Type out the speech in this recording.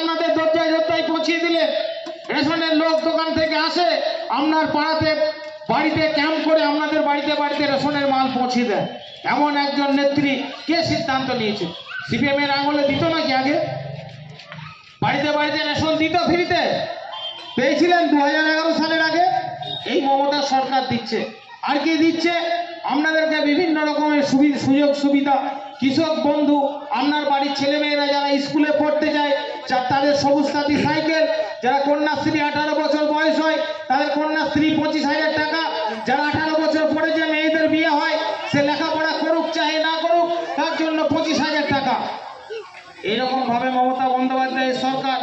আপনাদের দরজায় দরজায় পৌঁছিয়ে দিলেন রেশনের লোক দোকান থেকে আসে, আপনার পাড়াতে, বাড়িতে ক্যাম্প করে আপনাদের বাড়িতে বাড়িতে রেশনের মাল পৌঁছে দেয়। এমন একজন নেত্রী কে সিদ্ধান্ত নিয়েছে? সিপিএম এর আঙুলে দিত নাকি আগে? বাড়িতে বাড়িতে রেশন দিত ফ্রিতে? পেয়েছিলেন দু হাজার এগারো সালের আগে? এই মমতা সরকার দিচ্ছে। আর কি দিচ্ছে? আপনাদেরকে বিভিন্ন রকমের সুযোগ সুবিধা, কৃষক বন্ধু, আপনার বাড়ির ছেলেমেয়েরা যারা স্কুলে পড়তে তাদের সবুজ সাথী সাইকেল, যারা কন্যাশ্রী আঠারো বছর বয়স হয়, তাদের কন্যাশ্রী পঁচিশ হাজার টাকা। যারা আঠারো বছর পরে যে মেয়েদের বিয়ে হয়, সে লেখাপড়া করুক, চাহে না করুক, তার জন্য পঁচিশ হাজার টাকা। এরকমভাবে মমতা বন্দ্যোপাধ্যায়ের মমতা